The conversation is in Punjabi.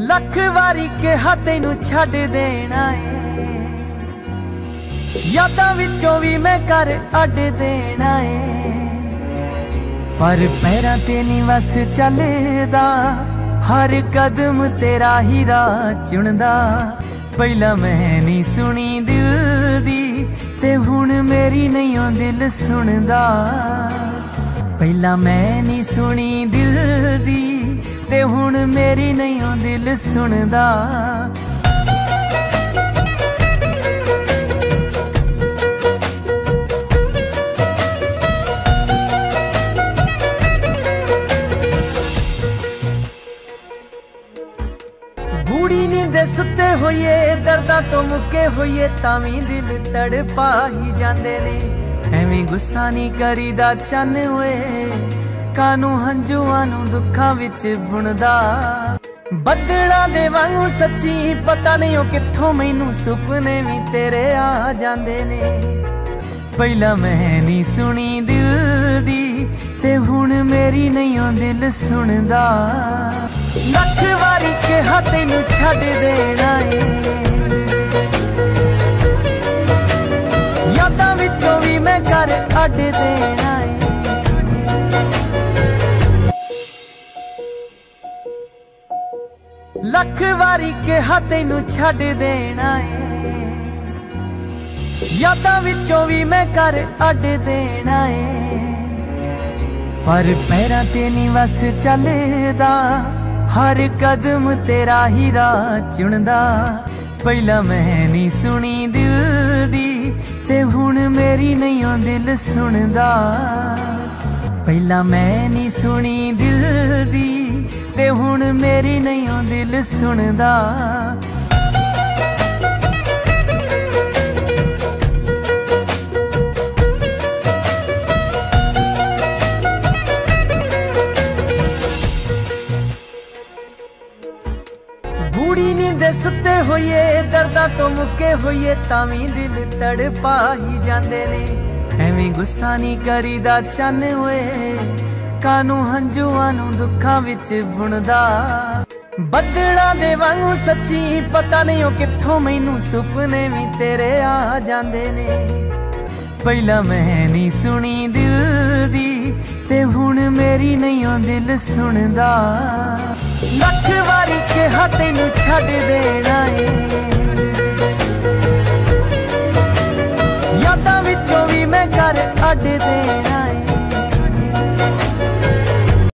ਲੱਖ ਵਾਰੀ ਕਿਹਾ ਤੈਨੂੰ ਛੱਡ ਦੇਣਾ ਏ। ਯਾਦਾਂ ਵਿੱਚੋਂ ਵੀ ਮੈਂ ਕਰ ਅੱਡ ਦੇਣਾ ਏ। ਪਰ ਪੈਰਾਂ ਤੇ ਨਹੀਂ ਵਸ ਚੱਲਦਾ, ਹਰ ਕਦਮ ਤੇਰਾ ਹੀ ਰਾਹ ਚੁਣਦਾ। ਪਹਿਲਾਂ ਮੈਂ ਨਹੀਂ ਸੁਣੀ ਦਿਲ ਦੀ, ਤੇ ਹੁਣ ਮੇਰੀ ਨਹੀਂ ਉਹ ਦਿਲ ਸੁਣਦਾ। ਪਹਿਲਾਂ ਮੈਂ ਨਹੀਂ ਸੁਣੀ ਦਿਲ ਦੀ, ਤੇ ਹੁਣ ਮੇਰੀ ਨਹੀਂ ਉਹ ਦਿਲ ਸੁਣਦਾ। ਗੂੜੀ ਨੀਂਦੇ ਸੁੱਤੇ ਹੋਈਏ, ਦਰਦਾਂ ਤੋਂ ਮੁੱਕੇ ਹੋਈਏ, ਤਾਂ ਵੀ ਦਿਲ ਤੜਪਾ ਹੀ ਜਾਂਦੇ ਨੇ। ਐਵੇਂ ਗੁੱਸਾ ਨਹੀਂ ਕਰੀਦਾ, ਚੰਨ ਓਏ। ਕਾਨੂੰ ਹੰਝੂਆਂ ਨੂੰ ਦੁੱਖਾਂ ਵਿੱਚ ਬੁਣਦਾ। ਬੱਦਲਾਂ ਦੇ ਵਾਂਗੂ ਸੱਚੀ ਪਤਾ ਨਹੀਂ ਉਹ ਕਿੱਥੋਂ ਮੈਨੂੰ ਸੁਪਨੇ ਵੀ ਤੇਰੇ ਆ ਜਾਂਦੇ ਨੇ। ਪਹਿਲਾਂ ਮੈਂ ਨਹੀਂ ਸੁਣੀ ਦਿਲ ਦੀ, ਤੇ ਹੁਣ ਮੇਰੀ ਨਹੀਂ ਉਹ ਦਿਲ ਸੁਣਦਾ। ਲੱਖ ਵਾਰੀ ਕਿਹਾ ਤੈਨੂੰ ਛੱਡ ਦੇਣਾ ਏ। ਕਰ ਦੇਣਾ ਏ। ਲੱਖ ਵਾਰੀ ਕਿਹਾ ਤੈਨੂੰ ਛੱਡ ਦੇਣਾ ਏ। ਯਾਦਾਂ ਵਿੱਚੋਂ ਵੀ ਮੈਂ ਕਰ ਅੱਡ ਦੇਣਾ ਏ। ਪਰ ਪੈਰਾਂ ਤੇ ਨਹੀਂ ਵਸ ਚੱਲਦਾ। ਹਰ ਕਦਮ ਤੇਰਾ ਹੀ ਰਾਹ ਚੁਣਦਾ। ਪਹਿਲਾਂ ਮੈਂ ਨਹੀਂ ਸੁਣੀ ਮੇਰੀ ਦਿਲ ਸੁਣਦਾ। ਪਹਿਲਾਂ ਮੈਂ ਨਹੀਂ ਸੁਣੀ ਦਿਲ ਦੀ, ਤੇ ਹੁਣ ਮੇਰੀ ਨਹੀਂ ਉਹ ਦਿਲ ਸੁਣਦਾ। ਗੂੜੀ ਨੀਂਦੇ ਸੁੱਤੇ ਹੋਈਏ, ਦਰਦਾਂ ਤੋਂ ਮੁੱਕੇ ਹੋਈਏ, ਤਾਂ ਵੀ ਦਿਲ ਤੜਪਾ ਹੀ ਜਾਂਦੇ ਨੇ। ਐਵੇਂ ਗੁੱਸਾ ਨਹੀਂ ਕਰੀਦਾ ਚੰਨ ਓਏ। ਕਾਨੂੰ ਹੰਝੂਆਂ ਨੂੰ ਦੁੱਖਾਂ ਵਿੱਚ ਬੁਣਦਾ। ਬੱਦਲਾਂ ਦੇ ਵਾਂਗੂ ਸੱਚੀ ਪਤਾ ਨਹੀਂ ਉਹ ਕਿੱਥੋਂ ਮੈਨੂੰ ਸੁਪਨੇ ਵੀ ਤੇਰੇ ਆ ਜਾਂਦੇ ਨੇ। ਪਹਿਲਾਂ ਮੈਂ ਨਹੀਂ ਸੁਣੀ ਦਿਲ ਦੀ, ਤੇ ਹੁਣ ਮੇਰੀ ਨਹੀਂ ਉਹ ਦਿਲ ਸੁਣਦਾ। ਲੱਖ ਵਾਰੀ ਕਿਹਾ ਤੈਨੂੰ ਛੱਡ ਦੇਣਾ ਏ। ਯਾਦਾਂ ਵਿੱਚੋਂ ਵੀ ਮੈਂ ਕਰ ਅੱਡ ਦੇਣਾ